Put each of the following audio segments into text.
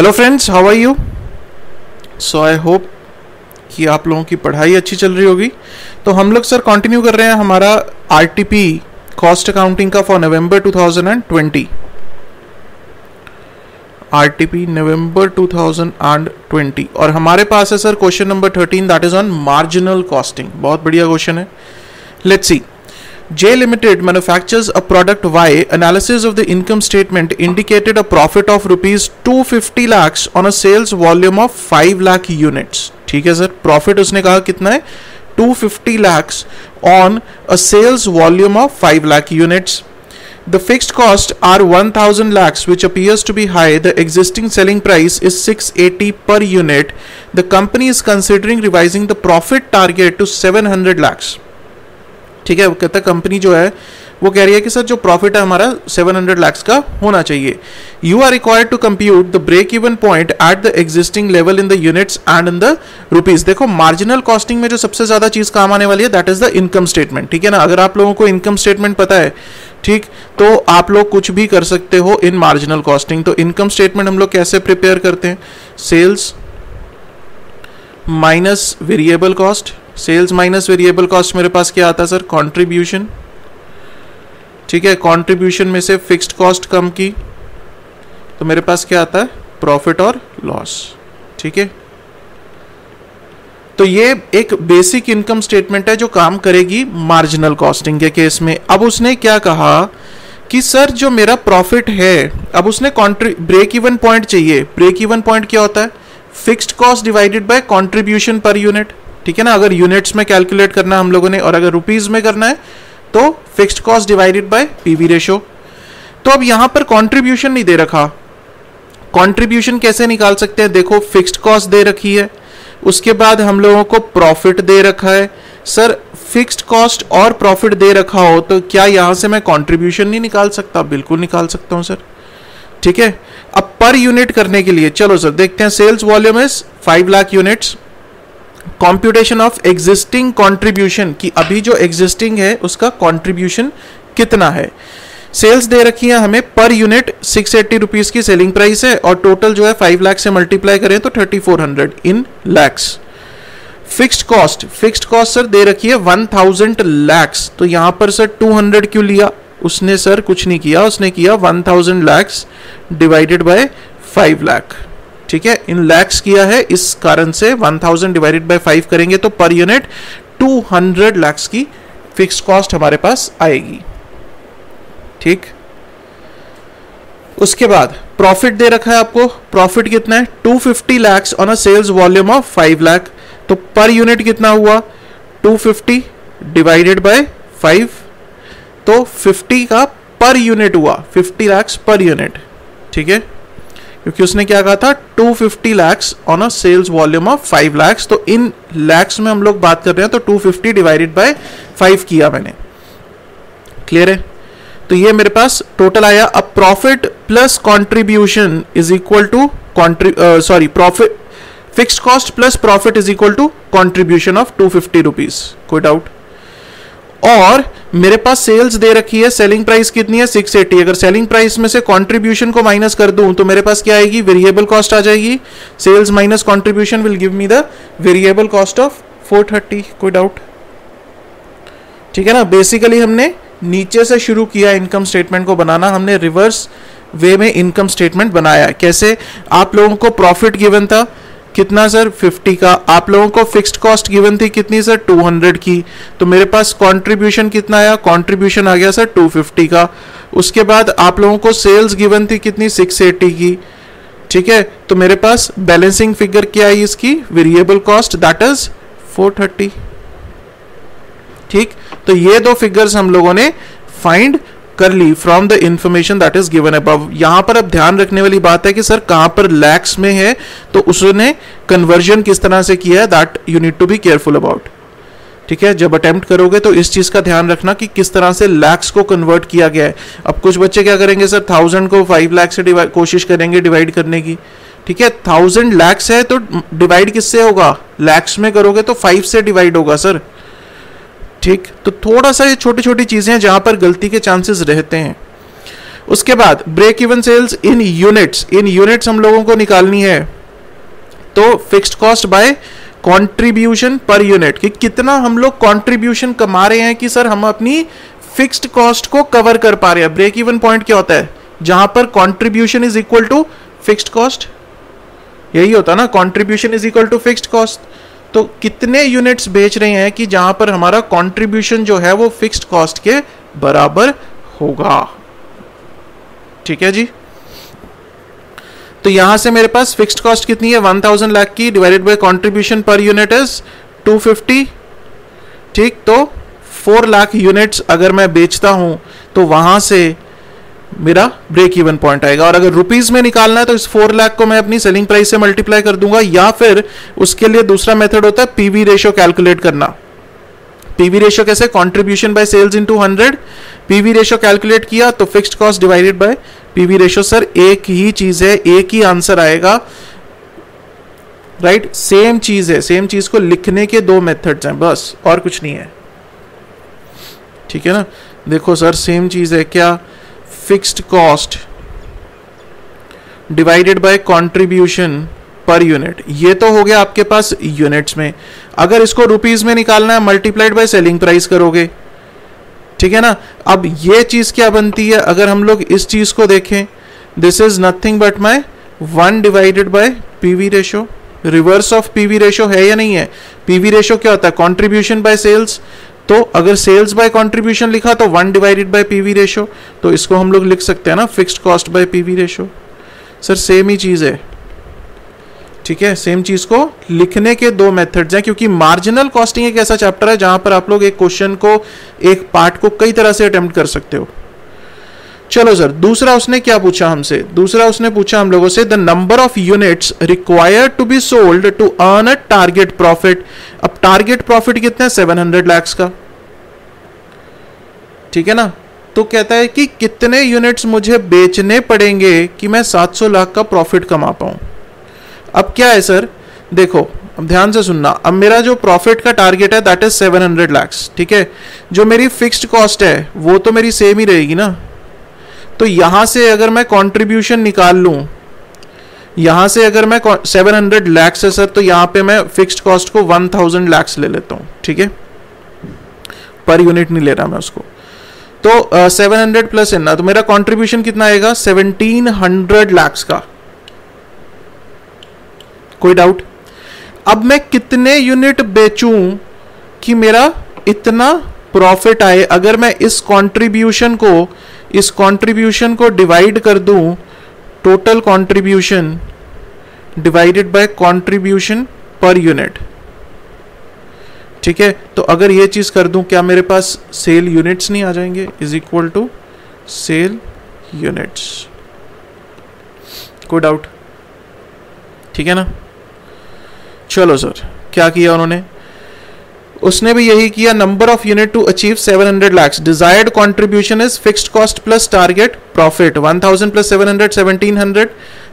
Hello friends how are you so I hope कि आप लोगों की पढ़ाई अच्छी चल रही होगी। तो हम लोग सर कंटिन्यू कर रहे हैं हमारा आरटीपी कॉस्ट अकाउंटिंग का for November 2020 R T P November 2020 और हमारे पास है sir question number 13 that is on marginal costing बहुत बढ़िया क्वेश्चन है। Let's see J Limited manufactures a product Y. Analysis of the income statement indicated a profit of rupees 250 lakhs on a sales volume of 5 lakh units. ठीक है sir profit उसने कहा कितना है 250 lakhs on a sales volume of 5 lakh units. The fixed costs are 1000 lakhs which appears to be high. The existing selling price is 680 per unit. The company is considering revising the profit target to 700 lakhs. ठीक है, वो कहता है, company जो है, वो कह रही है कि सर, जो प्रॉफिट है हमारा 700 हंड्रेड लैक्स का होना चाहिए। You are required to compute the break even point at the existing level in the units and in the rupees देखो मार्जिनल कॉस्टिंग में जो सबसे ज़्यादा चीज़ काम आने वाली है that is the income statement ठीक है ना? अगर आप लोगों को इनकम स्टेटमेंट पता है, ठीक तो आप लोग कुछ भी कर सकते हो इन मार्जिनल कॉस्टिंग तो इनकम स्टेटमेंट हम लोग कैसे प्रिपेयर करते हैं? Sales minus variable cost sales minus variable cost मेरे पास क्या आता है, सर? कंट्रीब्यूशन ठीक है कंट्रीब्यूशन में से फिक्स्ड कॉस्ट कम की तो मेरे पास क्या आता है? प्रॉफिट और लॉस ठीक है? तो ये एक बेसिक इनकम स्टेटमेंट है जो काम करेगी मार्जिनल कॉस्टिंग के केस में। अब उसने क्या कहा कि, सर, जो मेरा प्रॉफिट है, अब उसने ब्रेक इवन पॉइंट चाहिए। ब्रेक इवन पॉइंट क्या होता है? Fixed cost divided by contribution per unit ठीक है ना? अगर यूनिट्स में कैलकुलेट करना है हम लोगों ने और अगर रुपीज़ में करना है तो fixed cost divided by PV ratio तो अब यहाँ पर कंट्रीब्यूशन नहीं दे रखा। कंट्रीब्यूशन कैसे निकाल सकते हैं? देखो फिक्स्ड कॉस्ट दे रखी है। उसके बाद हम लोगों को प्रॉफिट दे रखा है। सर फिक्स्ड कॉस्ट और प्रॉफिट दे रखा हो तो क्या यहाँ से मैं कंट्रीब्यूशन नहीं निकाल सकता? बिल्कुल निकाल सकता हूँ, सर। ठीक है? अब पर यूनिट करने के लिए, चलो सर, देखते हैं sales volume is five lakh units computation of existing contribution कि अभी जो एग्जिस्टिंग है, उसका कॉन्ट्रीब्यूशन कितना है? सेल्स दे रखी है हमें per unit six eighty rupees की सेलिंग प्राइस है और टोटल जो है फाइव लाख से मल्टीप्लाई करें तो thirty four hundred in lakhs fixed cost fixed cost sir दे रखी है वन थाउज़ेंड लैक्स तो यहाँ पर सर टू हंड्रेड क्यों लिया? उसने सर कुछ नहीं किया, उसने किया one thousand lakhs divided by five lakh ठीक है? इन लैक्स किया है, इस कारण से 1000 डिवाइडेड बाय 5 करेंगे तो पर यूनिट 200 लैक्स की फिक्स कॉस्ट हमारे पास आएगी। ठीक? उसके बाद प्रॉफिट दे रखा है आपको। प्रॉफिट कितना है? 250 lakhs on a sales volume of 5 lakh तो पर यूनिट कितना हुआ? 250 डिवाइडेड बाय 5 तो 50 का पर यूनिट हुआ। 50 लैक्स पर यूनिट ठीक है? क्योंकि उसने क्या कहा था? 250 fifty lakhs on a sales volume of 5 lakhs तो इन लैक्स में हम लोग बात कर रहे हैं तो 250 डिवाइडेड बाय 5 किया मैंने। क्लियर है? तो ये मेरे पास टोटल आया। अब profit plus contribution is equal to contri sorry profit fixed cost plus profit is equal to contribution of two fifty rupees कोई डाउट और मेरे पास सेल्स दे रखी है सेलिंग प्राइस कितनी है? 680 अगर सेलिंग प्राइस में से कंट्रीब्यूशन को माइनस कर दूँ तो मेरे पास क्या आएगी? वेरिएबल कॉस्ट आ जाएगी। Sales minus contribution will give me the variable cost of 430 कोई डाउट ठीक है ना? बेसिकली हमने नीचे से शुरू किया इनकम स्टेटमेंट को बनाना। हमने रिवर्स वे में इनकम स्टेटमेंट बनाया। कैसे? आप लोगों को प्रॉफिट गिवन था। कितना सर? 50 का। आप लोगों को फिक्स्ड कॉस्ट गिवन थी कितनी सर? 200 की। तो मेरे पास कंट्रीब्यूशन कितना आया? कंट्रीब्यूशन आ गया सर 250 का। उसके बाद आप लोगों को सेल्स गिवन थी कितनी? 680 की। ठीक है? तो मेरे पास बैलेंसिंग फिगर क्या आई इसकी? वेरिएबल कॉस्ट दैट इज़ 430 ठीक? तो ये दो फिगर्स हम लोगों ने फाइंड कर ली from the information that is given above यहाँ पर अब ध्यान रखने वाली बात है कि सर कहाँ पर लैक्स में है तो उसने कन्वर्जन किस तरह से किया है that you need to be careful about ठीक है? जब अटेम्प्ट करोगे तो इस चीज़ का ध्यान रखना कि किस तरह से लैक्स को कन्वर्ट किया गया है। अब कुछ बच्चे क्या करेंगे सर? थाउज़ेंड को फाइव लैक्स से कोशिश करेंगे डिवाइड करने की। ठीक है? थाउज़ेंड लैक्स है तो डिवाइड किससे होगा? लैक्स में करोगे तो फाइव से डिवाइड होगा, सर। ठीक? तो थोड़ा सा ये छोटी छोटी चीज़ें हैं जहाँ पर गलती के चांसेस रहते हैं। उसके बाद break even sales in units in units हम लोगों को निकालनी है। तो fixed cost by contribution per unit कि कितना हम लोग कंट्रीब्यूशन कमा रहे हैं कि सर हम अपनी फिक्स्ड कॉस्ट को कवर कर पा रहे हैं। ब्रेक इवन पॉइंट क्या होता है? जहाँ पर contribution is equal to fixed cost यही होता ना? Contribution is equal to fixed cost तो कितने यूनिट्स बेच रहे हैं कि जहाँ पर हमारा कंट्रीब्यूशन जो है वो फिक्स्ड कॉस्ट के बराबर होगा? ठीक है जी? तो यहाँ से मेरे पास फिक्स्ड कॉस्ट कितनी है? वन थाउज़ेंड लाख की divided by contribution per unit is two fifty ठीक तो फोर लाख यूनिट्स अगर मैं बेचता हूँ तो वहाँ से मेरा ब्रेक इवन पॉइंट आएगा। और अगर रुपीज़ में निकालना है तो इस फोर लाख को मैं अपनी सेलिंग प्राइस से मल्टीप्लाई कर दूँगा, या फिर उसके लिए दूसरा मेथड होता है पीवी रेशियो कैलकुलेट करना। पीवी रेशियो कैसे? Contribution by sales into hundred PV ratio calculate किया तो fixed cost divided by PV ratio sir, एक ही चीज़ है, एक ही आंसर आएगा। राइट सेम चीज़ है। सेम चीज़ को लिखने के दो मेथड्स हैं, बस। और कुछ नहीं है। ठीक है ना? देखो सर सेम चीज़ है क्या? Fixed cost divided by contribution per unit ये तो हो गया आपके पास यूनिट्स में। अगर इसको रुपीज़ में निकालना है मल्टीप्लाइड बाय सेलिंग प्राइस करोगे। ठीक है ना? अब ये चीज़ क्या बनती है? अगर हम लोग इस चीज़ को देखें this is nothing but my one divided by PV ratio reverse of PV ratio है या नहीं है? पीवी रेशो क्या होता है? कॉन्ट्रीब्यूशन बाय सेल्स तो अगर सेल्स बाय कंट्रीब्यूशन लिखा तो one divided by PV ratio तो इसको हम लोग लिख सकते हैं ना fixed cost by PV ratio sir same ही चीज़ है। ठीक है? सेम चीज़ को लिखने के दो मेथड्स हैं, क्योंकि मार्जिनल कॉस्टिंग एक ऐसा चैप्टर है जहाँ पर आप लोग एक क्वेश्चन को, एक पार्ट को कई तरह से अटेम्प्ट कर सकते हो। चलो सर, दूसरा उसने क्या पूछा हमसे? दूसरा उसने पूछा हम लोगों से the number of units required to be sold to earn a target profit अब टारगेट प्रॉफिट कितना है? सेवन हंड्रेड लैक्स का। ठीक है ना? तो कहता है कि कितने यूनिट्स मुझे बेचने पड़ेंगे कि मैं 700 लाख का प्रॉफिट कमा पाऊँ? अब क्या है सर? देखो, अब ध्यान से सुनना। अब मेरा जो प्रॉफिट का टारगेट है दैट इज़ 700 लैक्स ठीक है? जो मेरी फिक्स्ड कॉस्ट है, वो तो मेरी सेम ही रहेगी ना? तो यहाँ से अगर मैं कंट्रीब्यूशन निकाल लूँ, यहाँ से अगर मैं 700 लैक्स है सर तो यहाँ पे मैं फिक्स्ड कॉस्ट को 1000 लैक्स ले लेता हूँ, ठीक है? पर यूनिट नहीं ले रहा मैं उसको। तो सेवन हंड्रेड प्लस ना तो मेरा कंट्रीब्यूशन कितना आएगा? सेवनटीन हंड्रेड लैक्स का। कोई डाउट अब मैं कितने यूनिट बेचूं कि मेरा इतना प्रॉफिट आए, अगर मैं इस कंट्रीब्यूशन को, इस कंट्रीब्यूशन को डिवाइड कर दूँ total contribution divided by contribution per unit ठीक है? तो अगर ये चीज़ कर दूँ, क्या मेरे पास सेल यूनिट्स नहीं आ जाएँगे? Is equal to sale units कोई डाउट ठीक है ना? चलो सर क्या किया उन्होंने? उसने भी यही किया number of unit to achieve 700 lakhs desired contribution is fixed cost plus target profit 1000 plus 700 1700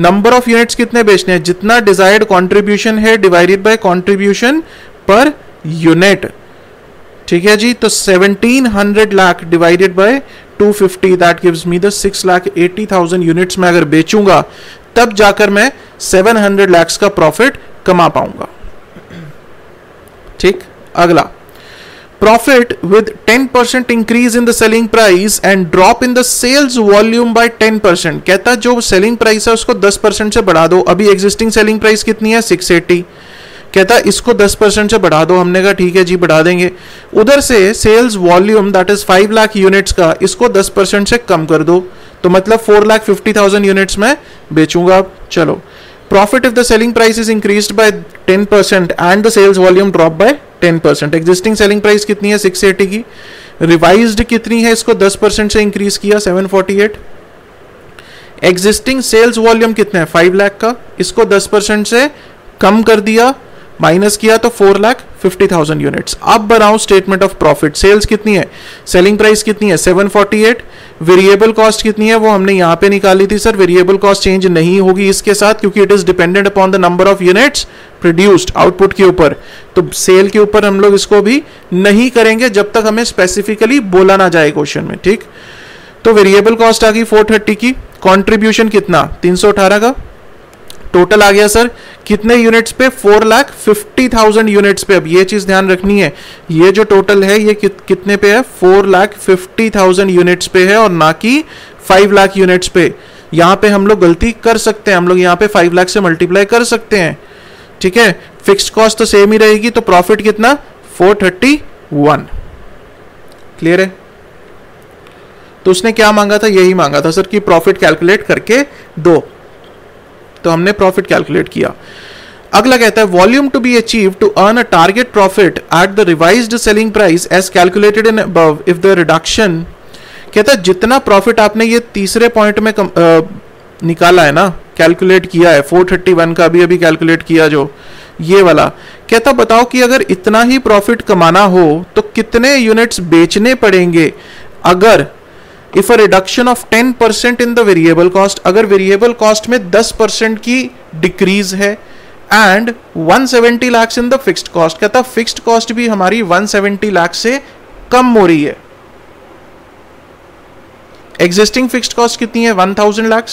number of units कितने बेचने हैं? जितना डिजायर्ड कंट्रीब्यूशन है divided by contribution per unit ठीक है जी? तो 1700 lakh divided by 250 that gives me the 6 lakh 80,000 units में अगर बेचूँगा तब जाकर मैं 700 लैक्स का प्रॉफिट कमा पाऊँगा। ठीक? अगला profit with 10 percent increase in the selling price and drop in the sales volume by 10 percent कहता जो सेलिंग प्राइस है, उसको 10 परसेंट से बढ़ा दो। अभी एग्जिस्टिंग सेलिंग प्राइस कितनी है? 680 कहता इसको 10 परसेंट से बढ़ा दो। हमने कहा, ठीक है जी, बढ़ा देंगे। उधर से sales volume that is 5 lakh units का, इसको 10 परसेंट से कम कर दो। तो मतलब 4 लाख फिफ्टी थाउज़ेंड यूनिट्स में बेचूँगा चलो। Profit if the selling price is increase by 10 percent and the sales volume drop by 10 percent existing selling price कितनी है? 680 की। रिवाइज्ड कितनी है? इसको 10 परसेंट से इंक्रीज किया 748 एग्जिस्टिंग सेल्स वॉल्यूम कितना है? 5 लाख का। इसको 10 परसेंट से कम कर दिया माइनस किया तो four lakh fifty thousand units. अब बनाओ स्टेटमेंट ऑफ़ प्रॉफिट सेल्स कितनी है? सेलिंग प्राइस कितनी है? Seven forty eight variable cost कितनी है? वो हमने यहाँ पे निकाली थी सर वेरिएबल कॉस्ट चेंज नहीं होगी इसके साथ, क्योंकि it is dependent upon the number of units produced output के ऊपर। तो सेल के ऊपर हम लोग इसको भी नहीं करेंगे जब तक हमें स्पेसिफिकली बोला ना जाए क्वेश्चन में, ठीक? तो वेरिएबल कॉस्ट आ गई 430 की। कंट्रीब्यूशन कितना? 318 का। टोटल आ गया सर कितने यूनिट्स पे? Four lakh fifty thousand units पे। अब ये चीज़ ध्यान रखनी है। ये जो टोटल है ये कित, कितने पे है? Four lakh fifty thousand units पे है और ना कि फाइव लाख यूनिट्स पे। यहाँ पे हम लोग गलती कर सकते हैं। हम लोग यहाँ पे फाइव लाख से मल्टीप्लाई कर सकते हैं। ठीक है? फिक्स्ड कॉस्ट तो सेम ही रहेगी तो प्रॉफिट कितना? फोर थर्टी वन क्लियर है? तो उसने क्या मांगा था? यही मांगा था सर कि प्रॉफिट कैलकुलेट करके दो। तो हमने प्रॉफिट कैलकुलेट किया। अगला कहता है volume to be achieve to earn a target profit at the revised selling price as calculated in above if the reduction कहता है जितना प्रॉफिट आपने ये तीसरे पॉइंट में कम, आ, निकाला है ना कैलकुलेट किया है 431 का अभी अभी कैलकुलेट किया जो ये वाला कहता बताओ कि अगर इतना ही प्रॉफिट कमाना हो तो कितने यूनिट्स बेचने पड़ेंगे? अगर if a reduction of ten percent in the variable cost अगर वेरिएबल कॉस्ट में 10 परसेंट की डिक्रीज है and 170 lakh in the fixed cost कहता फिक्स्ड कॉस्ट भी हमारी 170 लाख से कम हो रही है। एग्जिस्टिंग फिक्स्ड कॉस्ट कितनी है? 1000 लाख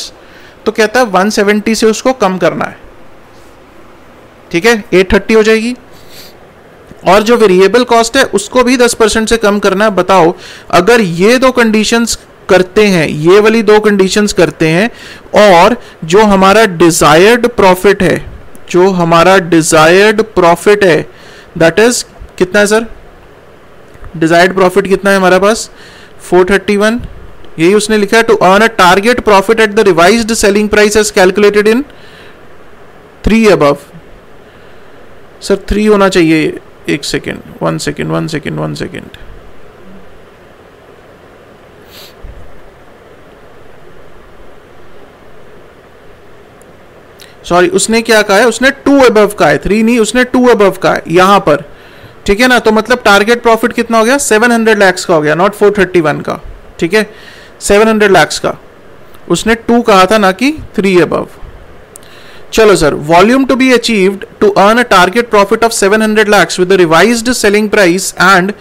तो कहता है 170 से उसको कम करना है। ठीक है? 830 हो जाएगी। और जो वेरिएबल कॉस्ट है, उसको भी 10 परसेंट से कम करना है। बताओ, अगर ये दो कंडीशंस करते हैं, ये वाली दो कंडीशंस करते हैं, और जो हमारा डिजायर्ड प्रॉफिट है, जो हमारा डिजायर्ड प्रॉफिट है दैट इज़ कितना है सर डिजायर्ड प्रॉफिट कितना है हमारे पास? 431 यही उसने लिखा है to earn a target profit at the revised selling price as calculated in three above sir three होना चाहिए। एक second one second one second one second sorry उसने क्या कहा है? उसने टू अबव का है। थ्री नहीं, उसने टू अबव का है। यहाँ पर। ठीक है ना? तो मतलब टारगेट प्रॉफिट कितना हो गया? सेवन हंड्रेड लैक्स का हो गया नॉट फोर थर्टी वन का। ठीक है? सेवन हंड्रेड लैक्स का। उसने टू कहा था ना कि थ्री अबव चलो sir volume to be achieved to earn a target profit of 700 lakhs with the revised selling price and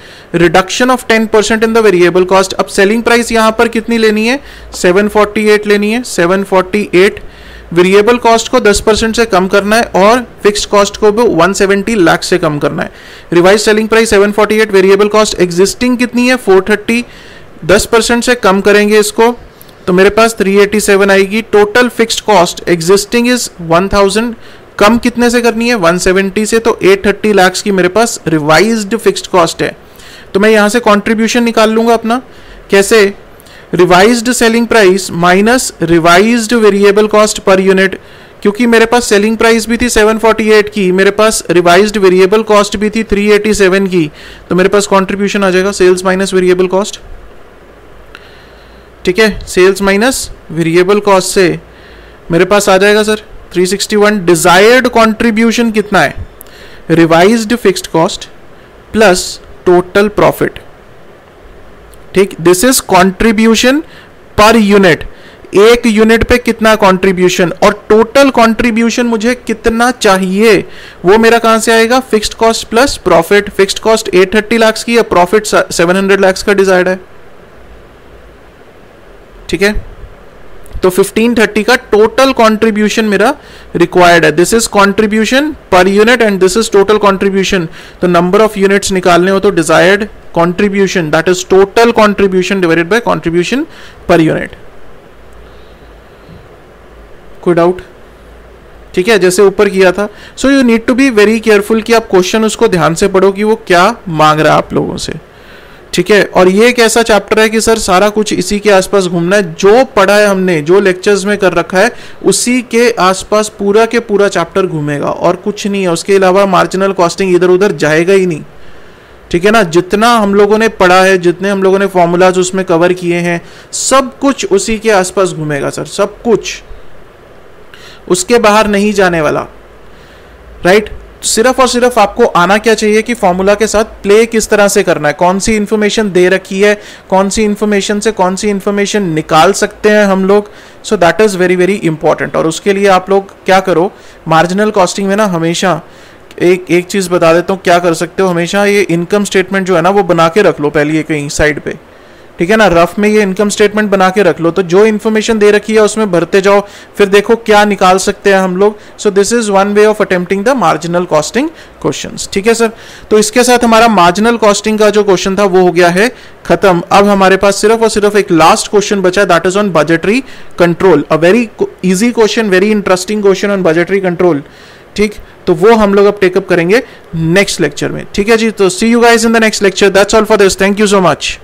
reduction of 10 percent in the variable cost अब सेलिंग प्राइस यहाँ पर कितनी लेनी है? 748 लेनी है। 748 वेरिएबल कॉस्ट को 10 परसेंट से कम करना है और फिक्स कॉस्ट को भी 170 लाख से कम करना है। Revise selling price 748 variable cost existing कितनी है? 430 10 परसेंट से कम करेंगे इसको। तो मेरे पास 387 आएगी। Total fixed cost existing is 1000 कम कितने से करनी है? 170 से। तो 830 लाख की मेरे पास रिवाइज्ड फिक्स्ड कॉस्ट है। तो मैं यहाँ से कंट्रीब्यूशन निकाल लूँगा अपना। कैसे? Revised selling price minus revised variable cost per unit क्योंकि मेरे पास सेलिंग प्राइस भी थी 748 की, मेरे पास रिवाइज्ड वेरिएबल कॉस्ट भी थी 387 की। तो मेरे पास कंट्रीब्यूशन आ जाएगा सेल्स माइनस वेरिएबल कॉस्ट ठीक है? सेल्स माइनस वेरिएबल कॉस्ट से मेरे पास आ जाएगा सर 361 डिजायर्ड कंट्रीब्यूशन कितना है? Revised fixed cost plus total profit ठीक? This is contribution per unit एक यूनिट पे कितना कंट्रीब्यूशन और टोटल कंट्रीब्यूशन मुझे कितना चाहिए? वो मेरा कहाँ से आएगा? Fixed cost plus profit fixed cost 830 lakh की है प्रॉफिट 700 लाख का डिजायर्ड है। ठीक है? तो 1530 का टोटल कंट्रीब्यूशन मेरा रिक्वायर्ड है। This is contribution per unit and this is total contribution तो नंबर ऑफ़ यूनिट्स निकालने हो तो desired contribution that is total contribution divided by contribution per unit कोई डाउट ठीक है? जैसे ऊपर किया था। So you need to be very careful कि आप क्वेश्चन उसको ध्यान से पढ़ो कि वो क्या मांग रहा है आप लोगों से। ठीक है? और ये एक ऐसा चैप्टर है कि सर, सारा कुछ इसी के आसपास घूमना है। जो पढ़ा है हमने, जो लेक्चर्स में कर रखा है, उसी के आसपास पूरा के पूरा चैप्टर घूमेगा और कुछ नहीं है। उसके अलावा मार्जिनल कॉस्टिंग इधर उधर जाएगा ही नहीं। ठीक है ना? जितना हम लोगों ने पढ़ा है, जितने हम लोगों ने फॉर्मूलाज उसमें कवर किए हैं, सब कुछ उसी के आसपास घूमेगा सर, सब कुछ। उसके बाहर नहीं जाने वाला। राइट सिर्फ़ और सिर्फ़ आपको आना क्या चाहिए कि फॉर्मूला के साथ प्ले किस तरह से करना है? कौन सी इंफॉर्मेशन दे रखी है? कौन सी इन्फॉर्मेशन से कौन सी इन्फॉर्मेशन निकाल सकते हैं हम लोग? So that is very very important और उसके लिए आप लोग क्या करो? मार्जिनल कॉस्टिंग में ना हमेशा एक एक चीज़ बता देता हूँ, क्या कर सकते हो? हमेशा ये इनकम स्टेटमेंट जो है ना, वो बना के रख लो पहले कहीं साइड पे। ठीक है ना रफ में ये इनकम स्टेटमेंट बना के रख लो तो जो इन्फॉर्मेशन दे रखी है उसमें भरते जाओ, फिर देखो क्या निकाल सकते हैं हम लोग। So this is one way of attempting the marginal costing question ठीक है सर तो इसके साथ हमारा मार्जिनल कॉस्टिंग का जो क्वेश्चन था, वो हो गया है, खत्म। अब हमारे पास सिर्फ़ और सिर्फ़ एक लास्ट क्वेश्चन बचा है that is on budgetary control a very easy question very interesting question on budgetary control ठीक? तो वो हम लोग अब टेकअप करेंगे नेक्स्ट लेक्चर में, ठीक है जी? तो see you guys in the next lecture that's all for this thank you so much